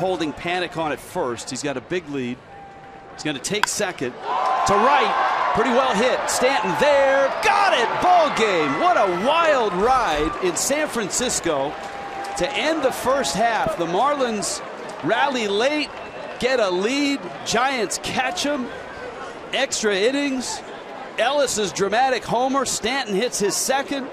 holding Pagan on at first. He's got a big lead. He's going to take second to right. Pretty well hit. Stanton there. Got it. Ball game. What a wild ride in San Francisco to end the first half. The Marlins rally late, get a lead. Giants catch them. Extra innings. Ellis's dramatic homer. Stanton hits his second.